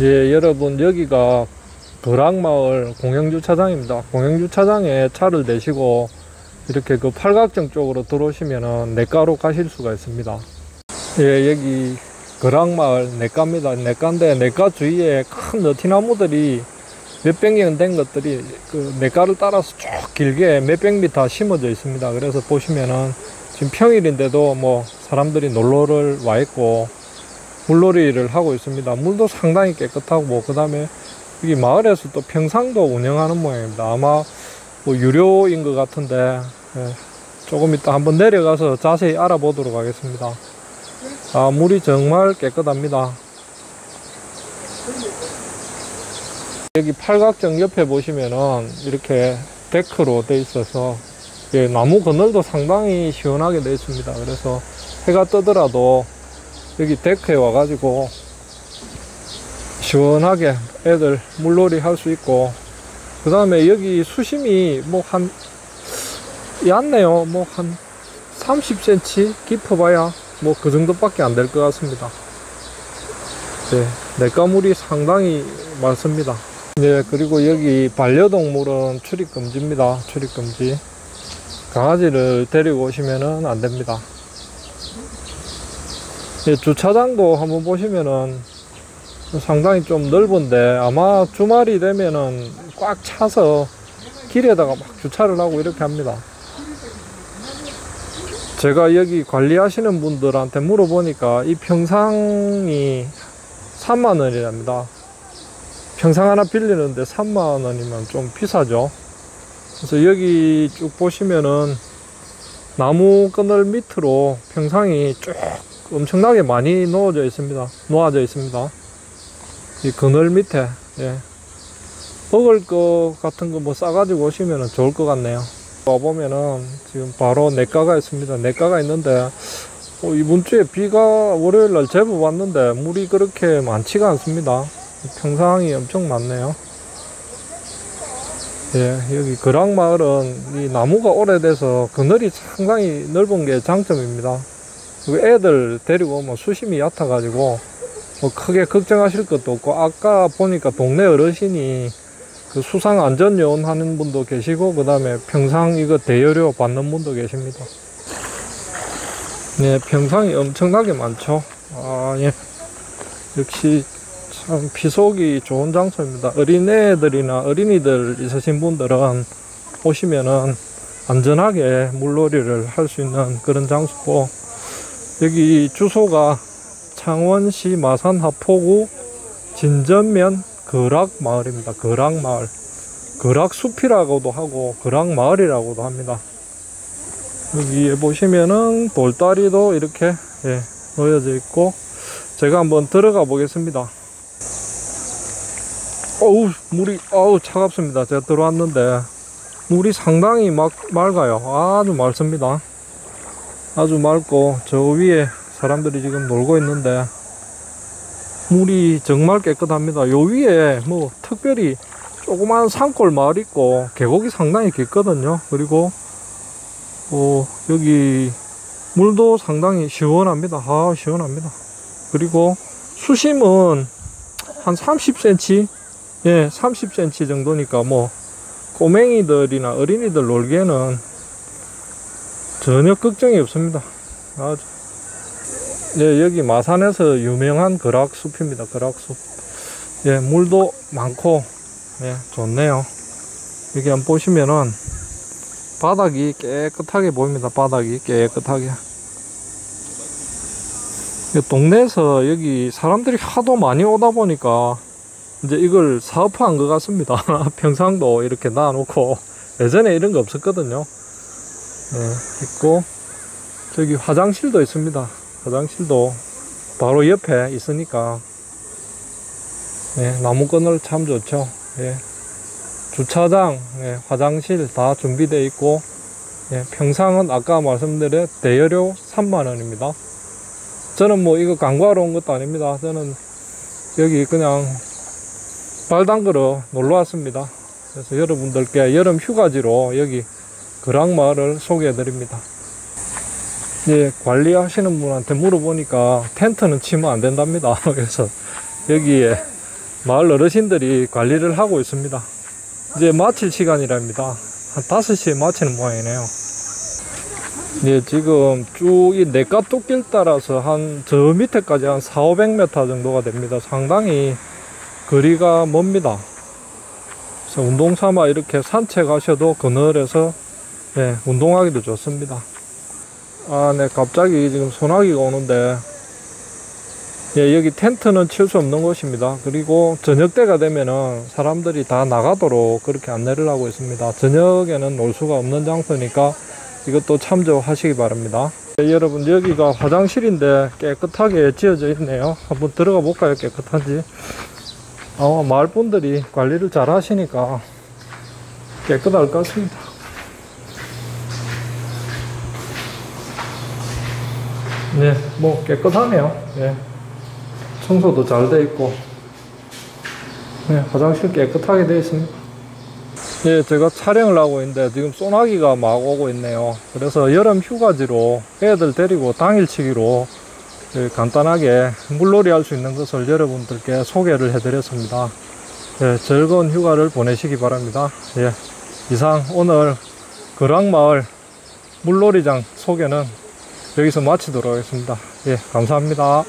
예, 여러분 여기가 거락마을 공영주차장입니다. 공영주차장에 차를 대시고 이렇게 그 팔각정 쪽으로 들어오시면은 내과로 가실 수가 있습니다. 예, 여기 거락마을 내과입니다. 내과인데 내과 주위에 큰 너티나무들이 몇백 년 된 것들이 그 내과를 따라서 쭉 길게 몇백 미터 심어져 있습니다. 그래서 보시면은 지금 평일인데도 뭐 사람들이 놀러를 와 있고 물놀이를 하고 있습니다. 물도 상당히 깨끗하고 그 다음에 여기 마을에서 또 평상도 운영하는 모양입니다. 아마 뭐 유료인 것 같은데 예, 조금 이따 한번 내려가서 자세히 알아보도록 하겠습니다. 아 물이 정말 깨끗합니다. 여기 팔각정 옆에 보시면은 이렇게 데크로 돼 있어서 예, 나무 그늘도 상당히 시원하게 돼 있습니다. 그래서 해가 뜨더라도 여기 데크에 와가지고 시원하게 애들 물놀이 할 수 있고 그 다음에 여기 수심이 뭐 한 얕네요. 뭐 한 30cm 깊어봐야 뭐 그 정도밖에 안 될 것 같습니다. 네, 내과물이 상당히 많습니다. 네 그리고 여기 반려동물은 출입 금지입니다. 출입 금지. 강아지를 데리고 오시면은 안 됩니다. 예, 주차장도 한번 보시면은 상당히 좀 넓은데 아마 주말이 되면은 꽉 차서 길에다가 막 주차를 하고 이렇게 합니다. 제가 여기 관리하시는 분들한테 물어보니까 이 평상이 3만 원이랍니다. 평상 하나 빌리는데 3만 원이면 좀 비싸죠. 그래서 여기 쭉 보시면은 나무 그늘 밑으로 평상이 쭉 엄청나게 많이 놓아져 있습니다. 놓아져 있습니다. 이 그늘 밑에, 예. 먹을 거 같은 거 뭐 싸가지고 오시면 좋을 것 같네요. 와보면은 지금 바로 내과가 있습니다. 내과가 있는데, 어, 이번 주에 비가 월요일 날 제법 왔는데 물이 그렇게 많지가 않습니다. 평상이 엄청 많네요. 예, 여기 거락마을은 이 나무가 오래돼서 그늘이 상당히 넓은 게 장점입니다. 그리고 애들 데리고 오면 수심이 얕아가지고 뭐 크게 걱정하실 것도 없고 아까 보니까 동네 어르신이 그 수상 안전 요원 하는 분도 계시고 그 다음에 평상 이거 대여료 받는 분도 계십니다. 네, 평상이 엄청나게 많죠. 아, 예. 역시 참 피속이 좋은 장소입니다. 어린애들이나 어린이들 있으신 분들은 오시면은 안전하게 물놀이를 할 수 있는 그런 장소고 여기 주소가 창원시 마산 하포구 진전면 거락마을입니다. 거락마을. 거락숲이라고도 하고 거락마을이라고도 합니다. 여기에 보시면은 돌다리도 이렇게 예, 놓여져 있고 제가 한번 들어가 보겠습니다. 어우 물이 어우 차갑습니다. 제가 들어왔는데 물이 상당히 막 맑아요. 아주 맑습니다. 아주 맑고 저 위에 사람들이 지금 놀고 있는데 물이 정말 깨끗합니다. 요 위에 뭐 특별히 조그만 산골 마을 있고 계곡이 상당히 깊거든요. 그리고 어, 여기 물도 상당히 시원합니다. 아 시원합니다. 그리고 수심은 한 30cm 예 30cm 정도니까 뭐 꼬맹이들이나 어린이들 놀기에는 전혀 걱정이 없습니다. 아주 네, 여기 마산에서 유명한 거락숲입니다. 거락숲. 예, 물도 많고, 예, 좋네요. 여기 한번 보시면은 바닥이 깨끗하게 보입니다. 바닥이 깨끗하게. 이 동네에서 여기 사람들이 하도 많이 오다 보니까 이제 이걸 사업화한 것 같습니다. 평상도 이렇게 놔놓고 예전에 이런 거 없었거든요. 예, 있고 저기 화장실도 있습니다. 화장실도 바로 옆에 있으니까 예, 나무 그늘 참 좋죠. 예. 주차장, 예, 화장실 다 준비되어 있고 예, 평상은 아까 말씀드린 대여료 3만 원입니다. 저는 뭐 이거 광고하러 온 것도 아닙니다. 저는 여기 그냥 발 담그러 놀러 왔습니다. 그래서 여러분들께 여름 휴가지로 여기 거락마을을 소개해 드립니다. 예, 관리하시는 분한테 물어보니까 텐트는 치면 안 된답니다. 그래서 여기에 마을 어르신들이 관리를 하고 있습니다. 이제 마칠 시간이랍니다. 한 5시에 마치는 모양이네요. 네, 지금 쭉 이 내과뚝길 따라서 한 저 밑에까지 한 4, 500m 정도가 됩니다. 상당히 거리가 멉니다. 운동 삼아 이렇게 산책하셔도 그늘에서 네, 운동하기도 좋습니다. 아, 네, 갑자기 지금 소나기가 오는데 예, 여기 텐트는 칠 수 없는 곳입니다. 그리고 저녁 때가 되면은 사람들이 다 나가도록 그렇게 안내를 하고 있습니다. 저녁에는 놀 수가 없는 장소니까 이것도 참조하시기 바랍니다. 예, 여러분 여기가 화장실인데 깨끗하게 지어져 있네요. 한번 들어가 볼까요? 깨끗한지. 아마 마을 분들이 관리를 잘 하시니까 깨끗할 것 같습니다. 네, 뭐 깨끗하네요. 예. 청소도 잘 돼 있고, 네, 화장실 깨끗하게 되어 있습니다. 예, 제가 촬영을 하고 있는데 지금 소나기가 막 오고 있네요. 그래서 여름 휴가지로 애들 데리고 당일치기로 예, 간단하게 물놀이 할 수 있는 것을 여러분들께 소개를 해드렸습니다. 예, 즐거운 휴가를 보내시기 바랍니다. 예, 이상 오늘 거랑마을 물놀이장 소개는 여기서 마치도록 하겠습니다. 예, 감사합니다.